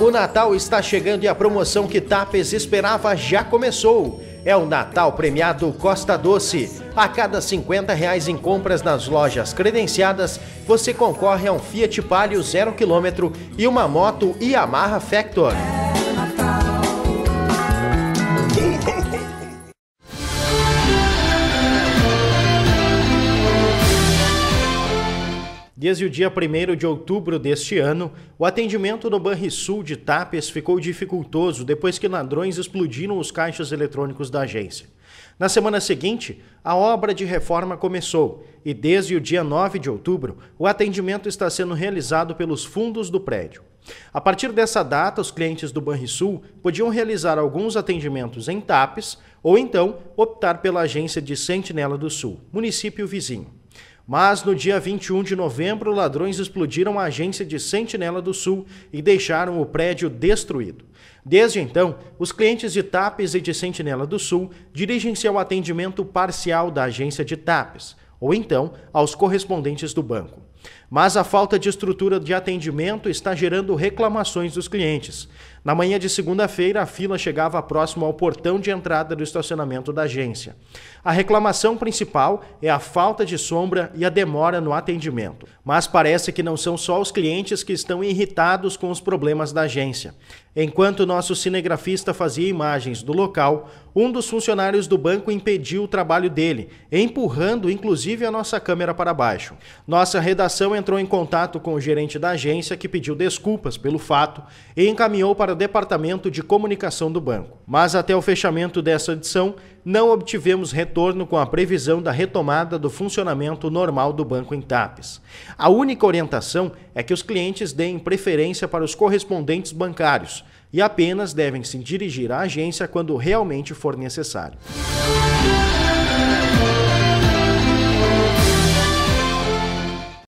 O Natal está chegando e a promoção que Tapes esperava já começou. É o Natal premiado Costa Doce. A cada 50 reais em compras nas lojas credenciadas, você concorre a um Fiat Palio 0 km e uma moto Yamaha Factor. Desde o dia 1 de outubro deste ano, o atendimento no Banrisul de Tapes ficou dificultoso depois que ladrões explodiram os caixas eletrônicos da agência. Na semana seguinte, a obra de reforma começou e, desde o dia 9 de outubro, o atendimento está sendo realizado pelos fundos do prédio. A partir dessa data, os clientes do Banrisul podiam realizar alguns atendimentos em Tapes ou então optar pela agência de Sentinela do Sul, município vizinho. Mas no dia 21 de novembro, ladrões explodiram a agência de Sentinela do Sul e deixaram o prédio destruído. Desde então, os clientes de TAPES e de Sentinela do Sul dirigem-se ao atendimento parcial da agência de TAPES, ou então aos correspondentes do banco. Mas a falta de estrutura de atendimento está gerando reclamações dos clientes. Na manhã de segunda-feira, a fila chegava próximo ao portão de entrada do estacionamento da agência. A reclamação principal é a falta de sombra e a demora no atendimento. Mas parece que não são só os clientes que estão irritados com os problemas da agência. Enquanto nosso cinegrafista fazia imagens do local, um dos funcionários do banco impediu o trabalho dele, empurrando inclusive a nossa câmera para baixo. Nossa redação entrou em contato com o gerente da agência, que pediu desculpas pelo fato e encaminhou para o departamento de comunicação do banco. Mas até o fechamento dessa edição, não obtivemos retorno com a previsão da retomada do funcionamento normal do banco em TAPES. A única orientação é que os clientes deem preferência para os correspondentes bancários e apenas devem se dirigir à agência quando realmente for necessário.